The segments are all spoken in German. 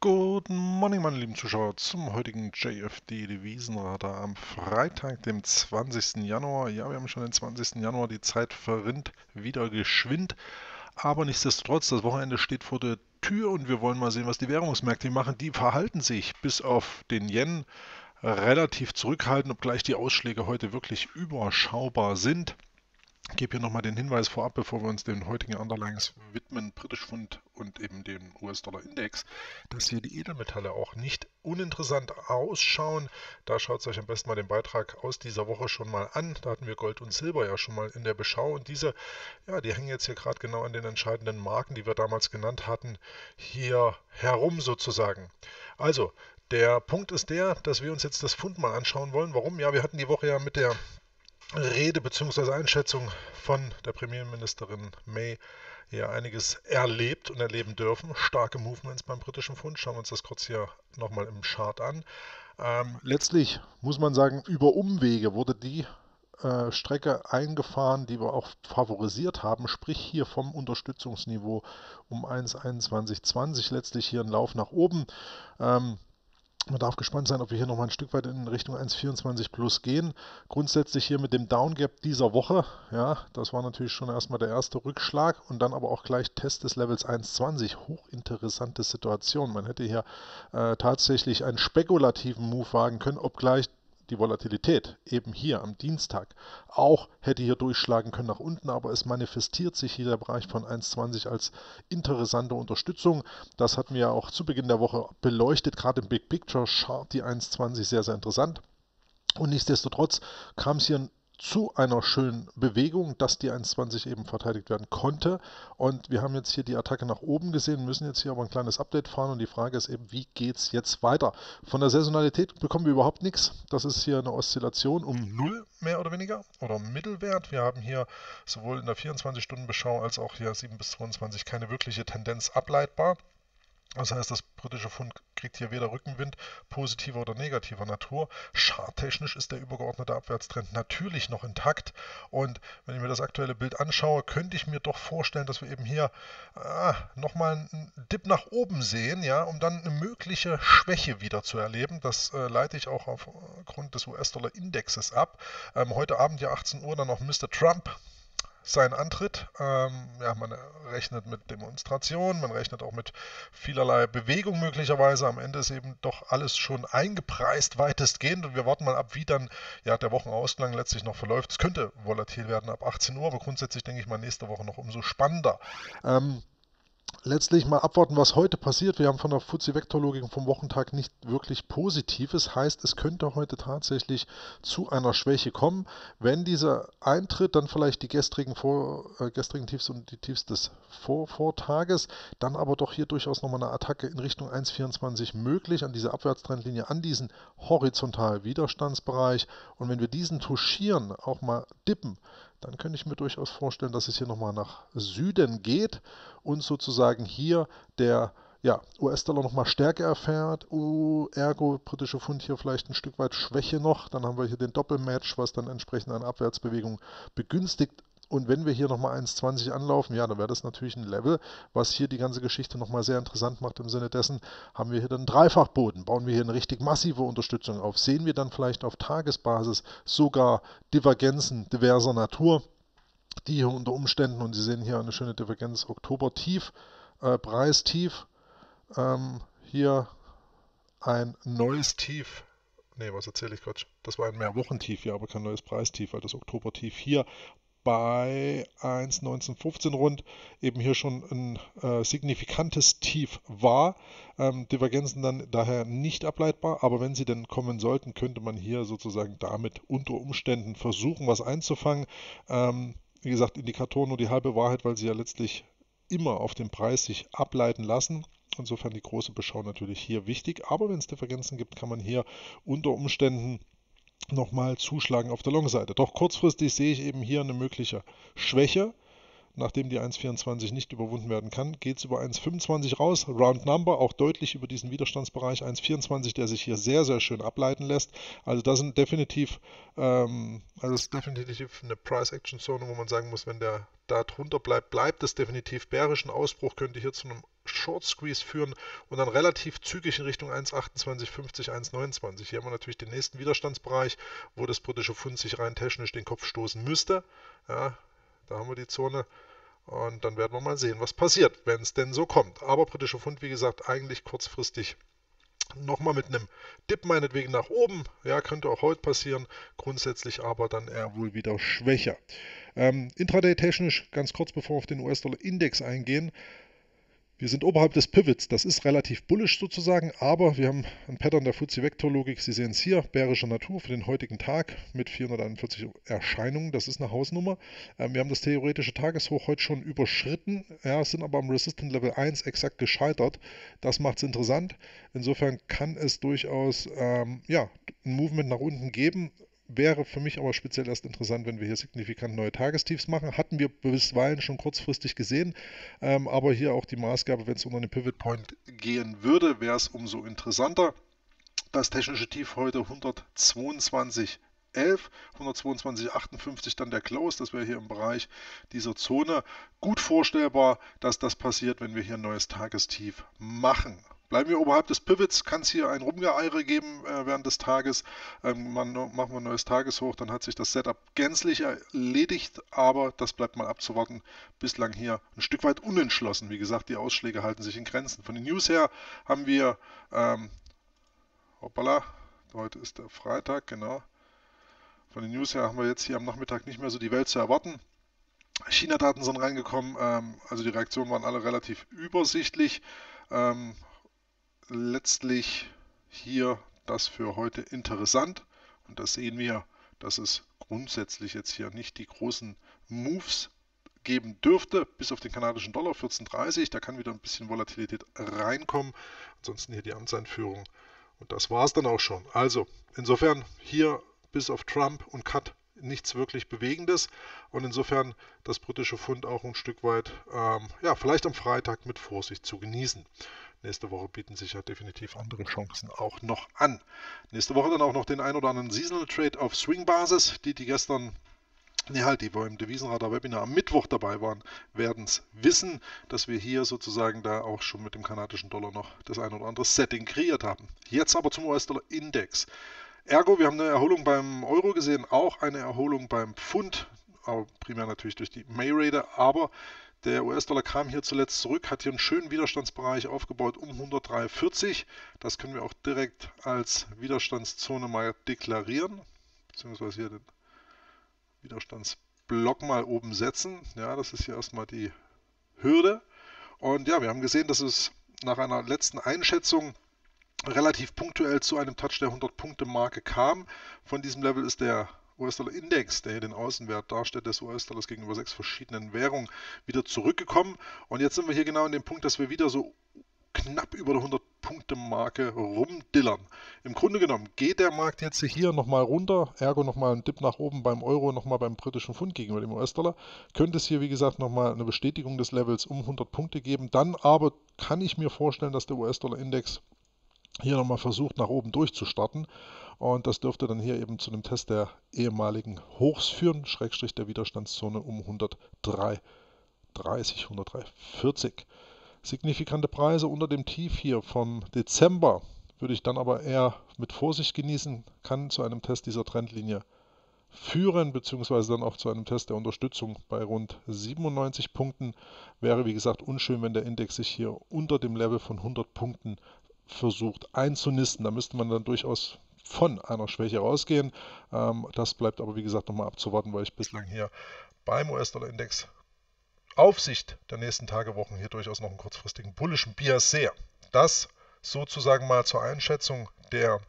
Guten Morning, meine lieben Zuschauer, zum heutigen JFD Devisenradar am Freitag, dem 20. Januar. Ja, wir haben schon den 20. Januar, die Zeit verrinnt wieder geschwind. Aber nichtsdestotrotz, das Wochenende steht vor der Tür und wir wollen mal sehen, was die Währungsmärkte machen. Die verhalten sich bis auf den Yen relativ zurückhaltend, obgleich die Ausschläge heute wirklich überschaubar sind. Ich gebe hier nochmal den Hinweis vorab, bevor wir uns den heutigen Underlines widmen, British Pfund und eben den US-Dollar-Index, dass hier die Edelmetalle auch nicht uninteressant ausschauen. Da schaut euch am besten mal den Beitrag aus dieser Woche schon mal an. Da hatten wir Gold und Silber ja schon mal in der Beschau und diese, ja, die hängen jetzt hier gerade genau an den entscheidenden Marken, die wir damals genannt hatten, hier herum sozusagen. Also, der Punkt ist der, dass wir uns jetzt das Pfund mal anschauen wollen. Warum? Ja, wir hatten die Woche ja mit der Rede bzw. Einschätzung von der Premierministerin May ja einiges erlebt und erleben dürfen. Starke Movements beim britischen Pfund. Schauen wir uns das kurz hier nochmal im Chart an. Ähm, letztlich muss man sagen, über Umwege wurde die äh, Strecke eingefahren, die wir auch favorisiert haben, sprich hier vom Unterstützungsniveau um 1,2120 letztlich hier ein Lauf nach oben. Ähm, man darf gespannt sein, ob wir hier nochmal ein Stück weit in Richtung 1,24 plus gehen. Grundsätzlich hier mit dem Downgap dieser Woche, ja, das war natürlich schon erstmal der erste Rückschlag und dann aber auch gleich Test des Levels 1,20. Hochinteressante Situation. Man hätte hier äh, tatsächlich einen spekulativen Move wagen können, obgleich die Volatilität eben hier am Dienstag auch hätte hier durchschlagen können nach unten, aber es manifestiert sich hier der Bereich von 1,20 als interessante Unterstützung. Das hatten wir auch zu Beginn der Woche beleuchtet, gerade im Big Picture Chart die 1,20 sehr, sehr interessant. Und nichtsdestotrotz kam es hier zu einer schönen Bewegung, dass die 1,20 eben verteidigt werden konnte. Und wir haben jetzt hier die Attacke nach oben gesehen, müssen jetzt hier aber ein kleines Update fahren und die Frage ist eben, wie geht es jetzt weiter? Von der Saisonalität bekommen wir überhaupt nichts. Das ist hier eine Oszillation um 0 mehr oder weniger oder Mittelwert. Wir haben hier sowohl in der 24-Stunden-Beschau als auch hier 7 bis 22 keine wirkliche Tendenz ableitbar. Das heißt, das britische Pfund kriegt hier weder Rückenwind positiver oder negativer Natur. Charttechnisch ist der übergeordnete Abwärtstrend natürlich noch intakt. Und wenn ich mir das aktuelle Bild anschaue, könnte ich mir doch vorstellen, dass wir eben hier äh, nochmal einen Dip nach oben sehen, ja, um dann eine mögliche Schwäche wieder zu erleben. Das äh, leite ich auch aufgrund des US-Dollar-Indexes ab. Ähm, heute Abend ja 18 Uhr dann noch Mr. Trump seinen Antritt. Ähm, ja, man rechnet mit Demonstrationen, man rechnet auch mit vielerlei Bewegung möglicherweise. Am Ende ist eben doch alles schon eingepreist weitestgehend und wir warten mal ab, wie dann ja, der Wochenausgang letztlich noch verläuft. Es könnte volatil werden ab 18 Uhr, aber grundsätzlich denke ich mal nächste Woche noch umso spannender. Ähm, letztlich mal abwarten, was heute passiert. Wir haben von der Fuzzi-Vektorlogik vom Wochentag nicht wirklich Positives. Heißt, es könnte heute tatsächlich zu einer Schwäche kommen. Wenn dieser eintritt, dann vielleicht die gestrigen, Vor, äh, gestrigen Tiefs und die Tiefs des Vor Vortages. Dann aber doch hier durchaus nochmal eine Attacke in Richtung 1,24 möglich an diese Abwärtstrendlinie, an diesen horizontalen Widerstandsbereich. Und wenn wir diesen touchieren, auch mal dippen, dann könnte ich mir durchaus vorstellen, dass es hier nochmal nach Süden geht und sozusagen hier der ja, US-Dollar nochmal Stärke erfährt, uh, ergo britische Pfund hier vielleicht ein Stück weit Schwäche noch, dann haben wir hier den Doppelmatch, was dann entsprechend eine Abwärtsbewegung begünstigt. Und wenn wir hier nochmal 1,20 anlaufen, ja, dann wäre das natürlich ein Level, was hier die ganze Geschichte nochmal sehr interessant macht. Im Sinne dessen haben wir hier dann Dreifachboden, bauen wir hier eine richtig massive Unterstützung auf. Sehen wir dann vielleicht auf Tagesbasis sogar Divergenzen diverser Natur, die hier unter Umständen, und Sie sehen hier eine schöne Divergenz, Oktober-Tief, äh, Preistief, ähm, hier ein neues Tief nee, was erzähle ich Quatsch? Das war ein Mehrwochentief, ja, aber kein neues Preistief, weil das Oktobertief hier bei 1,1915 rund eben hier schon ein äh, signifikantes Tief war. Ähm, Divergenzen dann daher nicht ableitbar, aber wenn sie denn kommen sollten, könnte man hier sozusagen damit unter Umständen versuchen, was einzufangen. Ähm, wie gesagt, Indikatoren nur die halbe Wahrheit, weil sie ja letztlich immer auf den Preis sich ableiten lassen. Insofern die große Beschau natürlich hier wichtig. Aber wenn es Differenzen gibt, kann man hier unter Umständen nochmal zuschlagen auf der Long-Seite. Doch kurzfristig sehe ich eben hier eine mögliche Schwäche. Nachdem die 1,24 nicht überwunden werden kann, geht es über 1,25 raus. Round Number auch deutlich über diesen Widerstandsbereich 1,24, der sich hier sehr, sehr schön ableiten lässt. Also das sind definitiv, ähm, also ist definitiv eine Price Action Zone, wo man sagen muss, wenn der da drunter bleibt, bleibt es definitiv bärisch. Ein Ausbruch könnte hier zu einem Short Squeeze führen und dann relativ zügig in Richtung 1,2850, 1,29. Hier haben wir natürlich den nächsten Widerstandsbereich, wo das britische Pfund sich rein technisch den Kopf stoßen müsste. Ja, da haben wir die Zone. Und dann werden wir mal sehen, was passiert, wenn es denn so kommt. Aber britische Pfund, wie gesagt, eigentlich kurzfristig nochmal mit einem Dip meinetwegen nach oben. Ja, könnte auch heute passieren. Grundsätzlich aber dann eher wohl wieder schwächer. Ähm, Intraday technisch, ganz kurz bevor wir auf den US-Dollar-Index eingehen, wir sind oberhalb des Pivots, das ist relativ bullisch sozusagen, aber wir haben ein Pattern der Fuzzy-Vektorlogik, Sie sehen es hier, bärischer Natur für den heutigen Tag mit 441 Erscheinungen, das ist eine Hausnummer. Ähm, wir haben das theoretische Tageshoch heute schon überschritten, ja, sind aber am Resistant Level 1 exakt gescheitert. Das macht es interessant. Insofern kann es durchaus ähm, ja, ein Movement nach unten geben wäre für mich aber speziell erst interessant, wenn wir hier signifikant neue Tagestiefs machen. Hatten wir bisweilen schon kurzfristig gesehen, ähm, aber hier auch die Maßgabe, wenn es unter den Pivot Point gehen würde, wäre es umso interessanter. Das technische Tief heute 122. 11, 122,58 dann der Close, das wäre hier im Bereich dieser Zone. Gut vorstellbar, dass das passiert, wenn wir hier ein neues Tagestief machen. Bleiben wir oberhalb des Pivots, kann es hier ein Rumgeeire geben äh, während des Tages. Ähm, man, machen wir ein neues Tageshoch, dann hat sich das Setup gänzlich erledigt, aber das bleibt mal abzuwarten. Bislang hier ein Stück weit unentschlossen. Wie gesagt, die Ausschläge halten sich in Grenzen. Von den News her haben wir, ähm, hoppala, heute ist der Freitag, genau. Von den News her haben wir jetzt hier am Nachmittag nicht mehr so die Welt zu erwarten. China-Daten sind reingekommen, ähm, also die Reaktionen waren alle relativ übersichtlich. Ähm, letztlich hier das für heute interessant. Und da sehen wir, dass es grundsätzlich jetzt hier nicht die großen Moves geben dürfte, bis auf den kanadischen Dollar 14,30. Da kann wieder ein bisschen Volatilität reinkommen. Ansonsten hier die Amtseinführung. Und das war es dann auch schon. Also, insofern hier bis auf Trump und Cut nichts wirklich Bewegendes. Und insofern das britische Pfund auch ein Stück weit, ähm, ja, vielleicht am Freitag mit Vorsicht zu genießen. Nächste Woche bieten sich ja definitiv andere Chancen auch noch an. Nächste Woche dann auch noch den ein oder anderen Seasonal Trade auf Swing-Basis. Die, die gestern Nee, halt, die, beim Devisenradar-Webinar am Mittwoch dabei waren, werden es wissen, dass wir hier sozusagen da auch schon mit dem kanadischen Dollar noch das ein oder andere Setting kreiert haben. Jetzt aber zum US-Dollar-Index. Ergo, wir haben eine Erholung beim Euro gesehen, auch eine Erholung beim Pfund, primär natürlich durch die May-Raider, aber der US-Dollar kam hier zuletzt zurück, hat hier einen schönen Widerstandsbereich aufgebaut um 103,40. Das können wir auch direkt als Widerstandszone mal deklarieren, beziehungsweise hier den Widerstandsblock mal oben setzen. Ja, das ist hier erstmal die Hürde. Und ja, wir haben gesehen, dass es nach einer letzten Einschätzung relativ punktuell zu einem Touch der 100-Punkte-Marke kam. Von diesem Level ist der US-Dollar-Index, der hier den Außenwert darstellt, des US-Dollars gegenüber sechs verschiedenen Währungen, wieder zurückgekommen. Und jetzt sind wir hier genau in dem Punkt, dass wir wieder so knapp über der 100-Punkte-Marke rumdillern. Im Grunde genommen geht der Markt jetzt hier nochmal runter, ergo nochmal ein Dip nach oben beim Euro, nochmal beim britischen Pfund gegenüber dem US-Dollar. Könnte es hier, wie gesagt, nochmal eine Bestätigung des Levels um 100 Punkte geben. Dann aber kann ich mir vorstellen, dass der US-Dollar-Index hier nochmal versucht, nach oben durchzustarten. Und das dürfte dann hier eben zu einem Test der ehemaligen Hochs führen, Schrägstrich der Widerstandszone um 103,30, 103,40. Signifikante Preise unter dem Tief hier vom Dezember würde ich dann aber eher mit Vorsicht genießen, kann zu einem Test dieser Trendlinie führen, beziehungsweise dann auch zu einem Test der Unterstützung bei rund 97 Punkten. Wäre wie gesagt unschön, wenn der Index sich hier unter dem Level von 100 Punkten versucht einzunisten. Da müsste man dann durchaus von einer Schwäche rausgehen. Ähm, das bleibt aber wie gesagt nochmal abzuwarten, weil ich bislang hier beim US-Dollar-Index Aufsicht der nächsten Tage, Wochen hier durchaus noch einen kurzfristigen bullischen Bias sehe. Das sozusagen mal zur Einschätzung der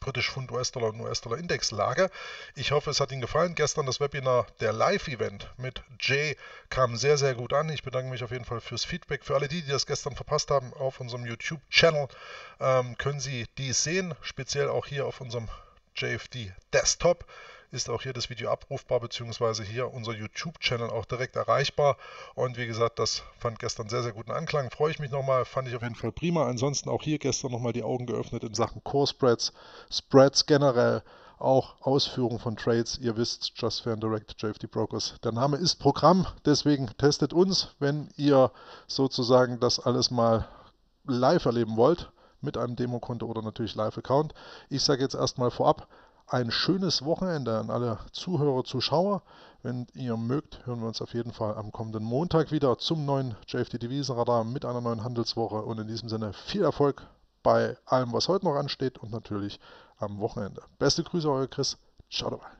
British Pfund US-Dollar und US-Dollar-Index-Lage. Ich hoffe, es hat Ihnen gefallen. Gestern das Webinar, der Live-Event mit Jay, kam sehr, sehr gut an. Ich bedanke mich auf jeden Fall fürs Feedback. Für alle die, die das gestern verpasst haben, auf unserem YouTube-Channel ähm, können Sie dies sehen, speziell auch hier auf unserem JFD Desktop ist auch hier das Video abrufbar, beziehungsweise hier unser YouTube-Channel auch direkt erreichbar. Und wie gesagt, das fand gestern sehr, sehr guten Anklang. Freue ich mich nochmal, fand ich auf jeden Fall prima. Ansonsten auch hier gestern nochmal die Augen geöffnet in Sachen Core Spreads, Spreads generell auch Ausführung von Trades. Ihr wisst, Just Fair and Direct, JFD Brokers. Der Name ist Programm, deswegen testet uns, wenn ihr sozusagen das alles mal live erleben wollt, mit einem Demokonto oder natürlich Live-Account. Ich sage jetzt erstmal vorab, ein schönes Wochenende an alle Zuhörer, Zuschauer. Wenn ihr mögt, hören wir uns auf jeden Fall am kommenden Montag wieder zum neuen JFD Devisenradar mit einer neuen Handelswoche. Und in diesem Sinne viel Erfolg bei allem, was heute noch ansteht und natürlich am Wochenende. Beste Grüße, euer Chris. Ciao dabei.